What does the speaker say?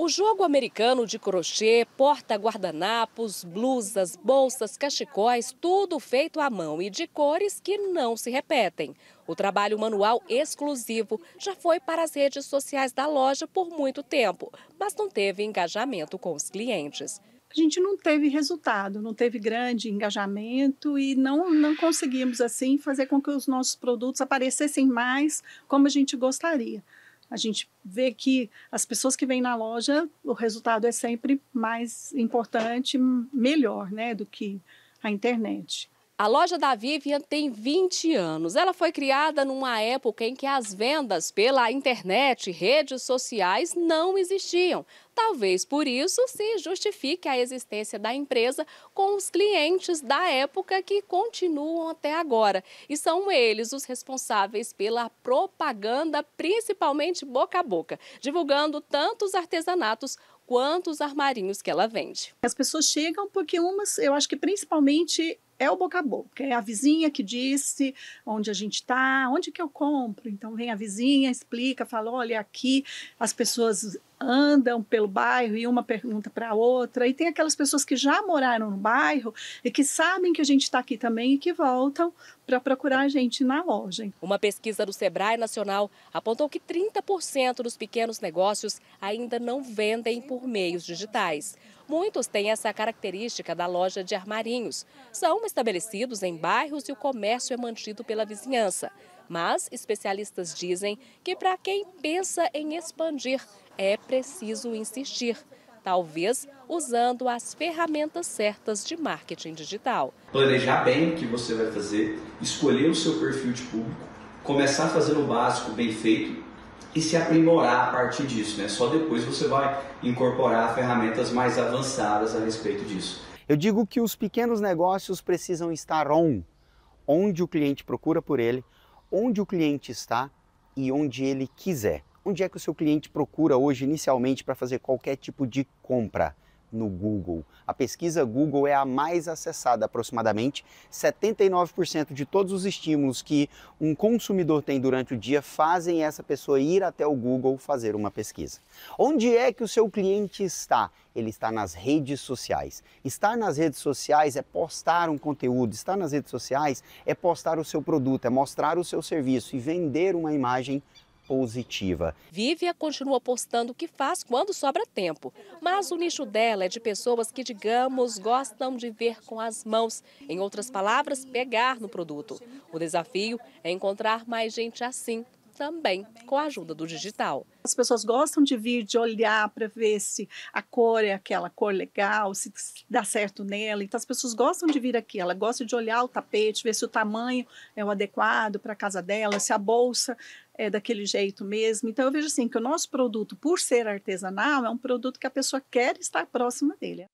O jogo americano de crochê, porta-guardanapos, blusas, bolsas, cachecóis, tudo feito à mão e de cores que não se repetem. O trabalho manual exclusivo já foi para as redes sociais da loja por muito tempo, mas não teve engajamento com os clientes. A gente não teve resultado, não teve grande engajamento e não, não conseguimos assim fazer com que os nossos produtos aparecessem mais como a gente gostaria a gente vê que as pessoas que vêm na loja, o resultado é sempre mais importante, melhor, né, do que a internet. A loja da Vivian tem 20 anos. Ela foi criada numa época em que as vendas pela internet, redes sociais não existiam. Talvez por isso se justifique a existência da empresa com os clientes da época que continuam até agora. E são eles os responsáveis pela propaganda, principalmente boca a boca, divulgando tanto os artesanatos quanto os armarinhos que ela vende. As pessoas chegam porque umas, eu acho que principalmente é o boca a boca, é a vizinha que disse onde a gente está, onde que eu compro. Então vem a vizinha, explica, fala, olha, aqui as pessoas andam pelo bairro e uma pergunta para a outra. E tem aquelas pessoas que já moraram no bairro e que sabem que a gente está aqui também e que voltam para procurar a gente na loja. Uma pesquisa do Sebrae Nacional apontou que 30% dos pequenos negócios ainda não vendem por meios digitais. Muitos têm essa característica da loja de armarinhos. São estabelecidos em bairros e o comércio é mantido pela vizinhança. Mas especialistas dizem que para quem pensa em expandir, é preciso insistir. Talvez usando as ferramentas certas de marketing digital. Planejar bem o que você vai fazer, escolher o seu perfil de público, começar a fazer o básico bem feito e se aprimorar a partir disso. Né? Só depois você vai incorporar ferramentas mais avançadas a respeito disso. Eu digo que os pequenos negócios precisam estar on, onde o cliente procura por ele, onde o cliente está e onde ele quiser. Onde é que o seu cliente procura hoje inicialmente para fazer qualquer tipo de compra? No Google. A pesquisa Google é a mais acessada, aproximadamente 79% de todos os estímulos que um consumidor tem durante o dia fazem essa pessoa ir até o Google fazer uma pesquisa. Onde é que o seu cliente está? Ele está nas redes sociais. Estar nas redes sociais é postar um conteúdo, estar nas redes sociais é postar o seu produto, é mostrar o seu serviço e vender uma imagem positiva. Vívia continua postando o que faz quando sobra tempo, mas o nicho dela é de pessoas que, digamos, gostam de ver com as mãos, em outras palavras, pegar no produto. O desafio é encontrar mais gente assim também com a ajuda do digital. As pessoas gostam de vir, de olhar para ver se a cor é aquela cor legal, se dá certo nela. Então as pessoas gostam de vir aqui, ela gosta de olhar o tapete, ver se o tamanho é o adequado para a casa dela, se a bolsa é daquele jeito mesmo. Então eu vejo assim que o nosso produto, por ser artesanal, é um produto que a pessoa quer estar próxima dele.